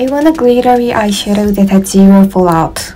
I want a glittery eyeshadow that has zero fallout.